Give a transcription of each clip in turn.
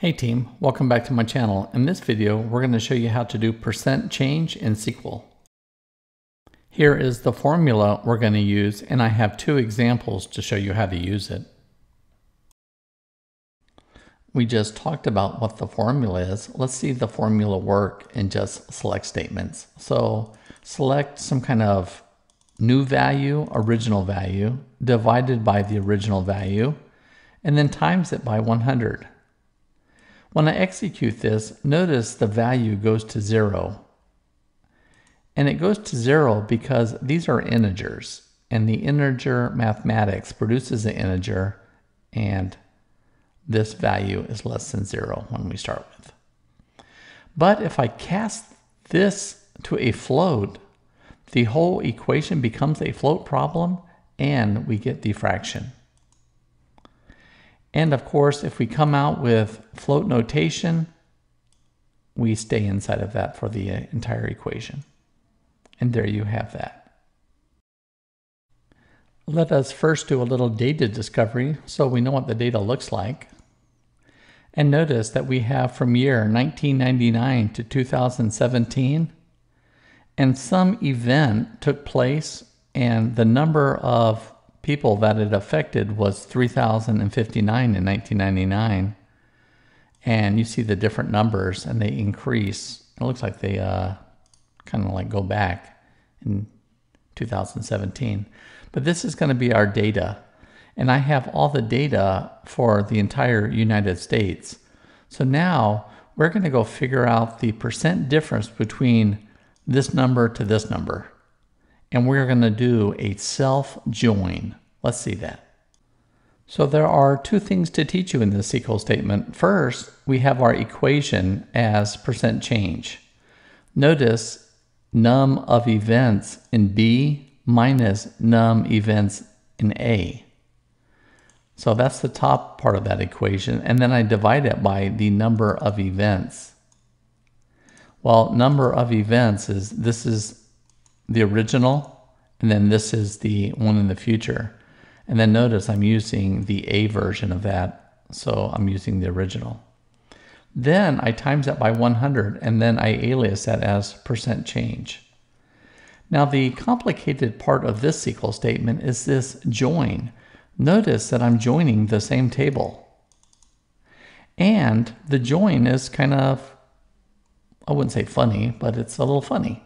Hey team, welcome back to my channel. In this video, we're going to show you how to do percent change in SQL. Here is the formula we're going to use, and I have two examples to show you how to use it. We just talked about what the formula is. Let's see the formula work in just select statements. So select some kind of new value, original value, divided by the original value, and then times it by 100. When I execute this, notice the value goes to zero. And it goes to zero because these are integers and the integer mathematics produces an integer and this value is less than zero when we start with. But if I cast this to a float, the whole equation becomes a float problem and we get diffraction. And of course, if we come out with float notation, we stay inside of that for the uh, entire equation. And there you have that. Let us first do a little data discovery so we know what the data looks like. And notice that we have from year 1999 to 2017, and some event took place and the number of people that it affected was 3,059 in 1999. And you see the different numbers and they increase. It looks like they uh, kind of like go back in 2017. But this is going to be our data. And I have all the data for the entire United States. So now we're going to go figure out the percent difference between this number to this number and we're going to do a self join. Let's see that. So there are two things to teach you in this SQL statement. First, we have our equation as percent change. Notice num of events in B minus num events in A. So that's the top part of that equation. And then I divide it by the number of events. Well, number of events is, this is the original, and then this is the one in the future. And then notice I'm using the A version of that, so I'm using the original. Then I times that by 100, and then I alias that as percent change. Now the complicated part of this SQL statement is this join. Notice that I'm joining the same table. And the join is kind of, I wouldn't say funny, but it's a little funny.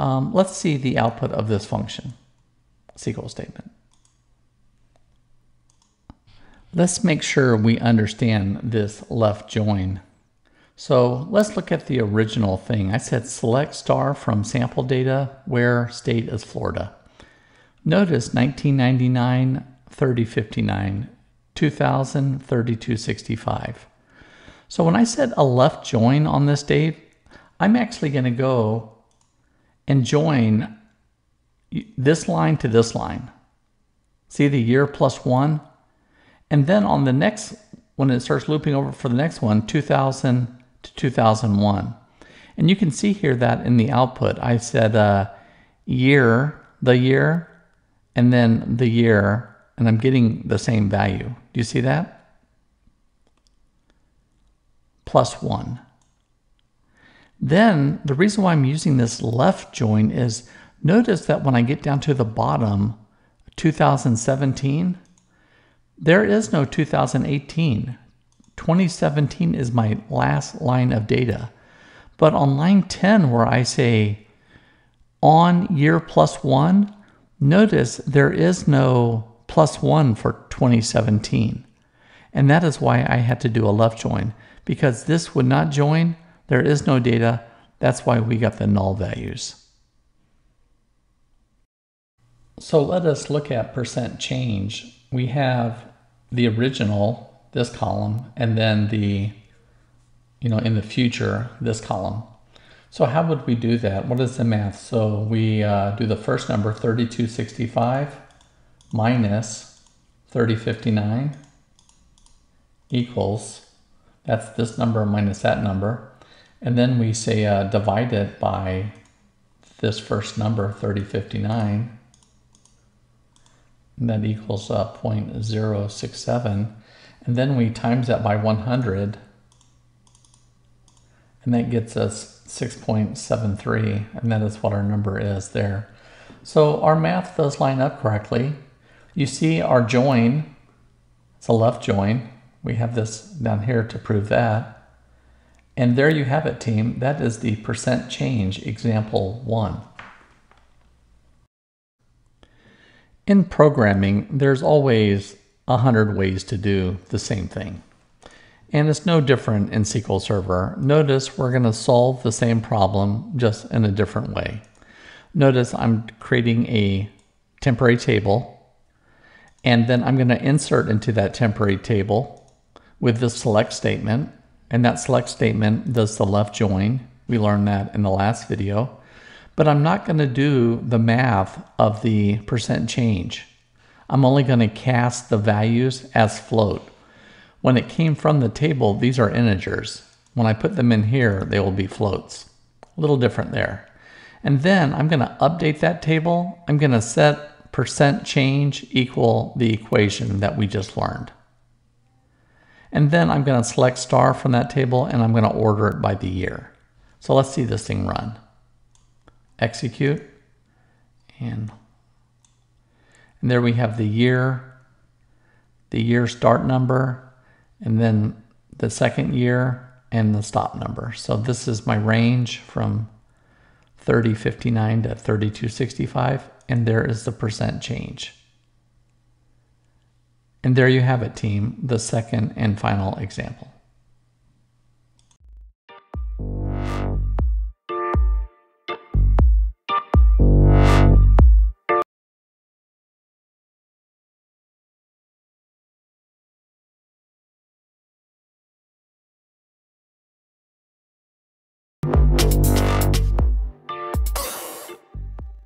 Um, let's see the output of this function, SQL statement. Let's make sure we understand this left join. So let's look at the original thing. I said select star from sample data where state is Florida. Notice 1999, 3059, 2000, 3265. So when I said a left join on this date, I'm actually going to go and join this line to this line. See the year plus one? And then on the next, when it starts looping over for the next one, 2000 to 2001. And you can see here that in the output, I said uh, year, the year, and then the year, and I'm getting the same value. Do you see that? Plus one. Then the reason why I'm using this left join is notice that when I get down to the bottom, 2017, there is no 2018. 2017 is my last line of data. But on line 10 where I say on year plus one, notice there is no plus one for 2017. And that is why I had to do a left join because this would not join there is no data. That's why we got the null values. So let us look at percent change. We have the original, this column, and then the, you know, in the future, this column. So how would we do that? What is the math? So we uh, do the first number, 3265 minus 3059 equals, that's this number minus that number, and then we say uh, divide it by this first number, 3059. And that equals uh, 0.067. And then we times that by 100. and that gets us 6.73, and that is what our number is there. So our math does line up correctly. You see our join, it's a left join. We have this down here to prove that. And there you have it, team. That is the percent change example one. In programming, there's always a hundred ways to do the same thing. And it's no different in SQL Server. Notice we're going to solve the same problem just in a different way. Notice I'm creating a temporary table and then I'm going to insert into that temporary table with the select statement and that select statement does the left join. We learned that in the last video. But I'm not going to do the math of the percent change. I'm only going to cast the values as float. When it came from the table, these are integers. When I put them in here, they will be floats. A little different there. And then I'm going to update that table. I'm going to set percent change equal the equation that we just learned. And then I'm going to select star from that table and I'm going to order it by the year. So let's see this thing run. Execute. And, and there we have the year, the year start number, and then the second year and the stop number. So this is my range from 3059 to 3265, and there is the percent change. And there you have it, team, the second and final example.